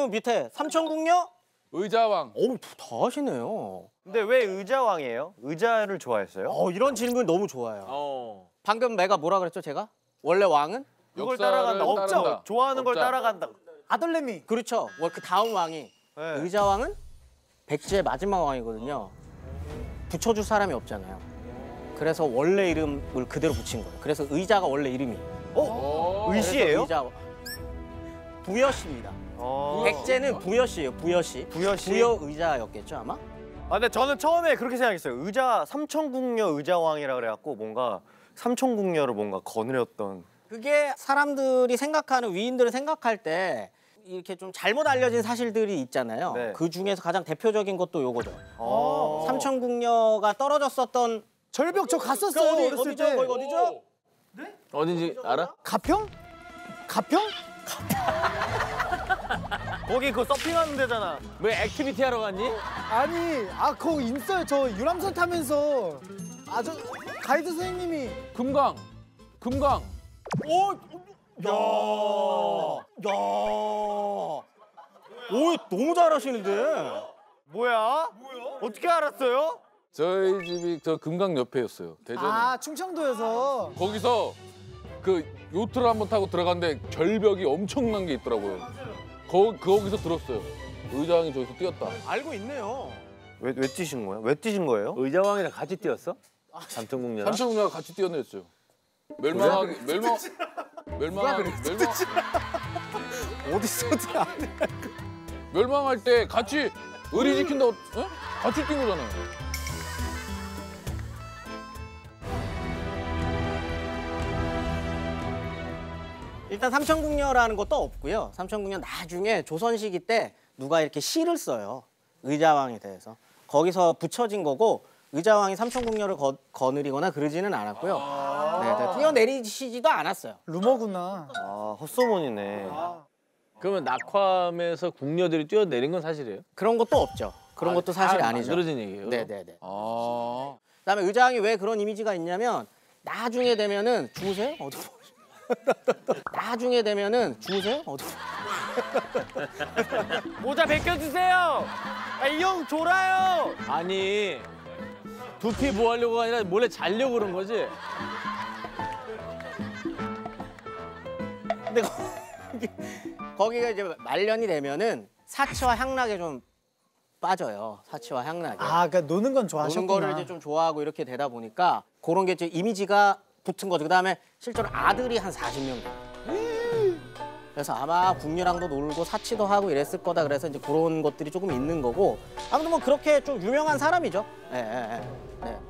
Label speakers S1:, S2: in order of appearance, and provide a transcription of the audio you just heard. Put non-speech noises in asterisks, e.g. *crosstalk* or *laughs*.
S1: 그러면 밑에 삼천궁녀?
S2: 의자왕.
S1: 어우 다 하시네요.
S3: 근데 왜 의자왕이에요? 의자를 좋아했어요?
S1: 어 이런 질문 너무 좋아요.
S4: 어.
S1: 방금 내가 뭐라 그랬죠 제가? 원래 왕은?
S3: 그걸
S2: 역사를
S3: 따라간다. 업자. 좋아하는 걸
S2: 업자.
S3: 따라간다.
S5: 아들내미.
S1: 그렇죠. 월- 그 다음 왕이
S3: 네.
S1: 의자왕은 백제의 마지막 왕이거든요. 붙여줄 사람이 없잖아요. 그래서 원래 이름을 그대로 붙인 거예요. 그래서 의자가 원래 이름이.
S2: 어?
S3: 의시예요?
S1: 의자 부여씨입니다.
S3: 어.
S1: 백제는 부여씨예요. 부여씨.
S3: 부여씨?
S1: 부여 의자였겠죠 아마?
S3: 아 근데 저는 처음에 그렇게 생각했어요. 의자 삼천궁녀 의자왕이라 그래갖고 뭔가 삼천궁녀를 뭔가 거느렸던.
S1: 그게 사람들이 생각하는 위인들을 생각할 때 이렇게 좀 잘못 알려진 사실들이 있잖아요.
S3: 네.
S1: 그 중에서 가장 대표적인 것도 요거죠.
S3: 어.
S1: 삼천궁녀가 떨어졌었던
S5: 절벽
S1: 저그
S5: 갔었어요
S1: 어디
S5: 어렸을
S1: 어디죠?
S5: 때.
S1: 거기 어디죠?
S4: 어딘지 알아?
S5: 가평? 가평?
S3: 거기 그 서핑하는 데잖아.
S4: 왜 activity 하러 갔니?
S5: 아니 아 그거 있어요 저 유람선 타면서 아저 가이드 선생님이
S2: 금강. 금강.
S1: 야, 야, 오 너무 잘하시는데.
S3: 뭐야? 어떻게 알았어요?
S2: 저희 집이 저 금강 옆에였어요. 대전에.
S5: 아 충청도에서
S2: 거기서 그 요트를 한번 타고 들어갔는데 절벽이 엄청난 게 있더라고요. 거, 거기서 들었어요. 의자왕이 저기서 뛰었다.
S1: 알고 있네요.
S3: 왜, 왜 뛰신 거예요? 왜 뛰신 거예요?
S4: 의자왕이랑 같이 뛰었어? 삼천궁녀랑?
S2: 삼천궁녀가 같이 뛰어냈어요. 멸망하기 멸망 멸망하기 멸망
S5: 어디서 어디 안 해.
S2: 멸망할 때 같이 의리 지킨다고 에? 같이 뛴 거잖아요.
S1: 일단 삼천궁녀라는 것도 없고요. 삼천궁녀 나중에 조선 시기 때 누가 이렇게 시를 써요. 의자왕에 대해서. 거기서 붙여진 거고 의자왕이 삼천궁녀를 거, 거느리거나 그러지는 않았고요. 네, 네, 뛰어내리시지도 않았어요.
S5: 루머구나.
S3: 아 헛소문이네.
S4: 그러면 낙화암에서 궁녀들이 뛰어내린 건 사실이에요?
S1: 그런 것도 없죠. 그런 것도 사실이
S4: 아,
S1: 아니죠.
S4: 만들어진 얘기예요?
S1: 네, 네, 네.
S2: 아.
S1: 그다음에 의자왕이 왜 그런 이미지가 있냐면 나중에 되면은 죽으세요? 어디 *laughs* 나중에 되면은 죽으세요? 어디 *laughs*
S3: 모자 벗겨주세요. 아, 이 형 졸아요.
S4: 아니 두피 뭐 하려고 아니라 몰래 자려고 그런 거지?
S1: 근데 거기, *laughs* 거기 가 이제 말년이 되면은 사치와 향락에 좀 빠져요. 사치와 향락에.
S5: 아 그러니까 노는 건
S1: 노는
S5: 좋아하셨구나.
S1: 거를 이제 좀 좋아하고 이렇게 되다 보니까 그런 게 이제 이미지가 붙은 거죠. 그다음에 실제로 아들이 한 40명 돼요. 그래서 아마 궁녀랑도 놀고 사치도 하고 이랬을 거다. 그래서 이제 그런 것들이 조금 있는 거고 아무튼 뭐 그렇게 좀 유명한 사람이죠. 예, 예, 예. 네.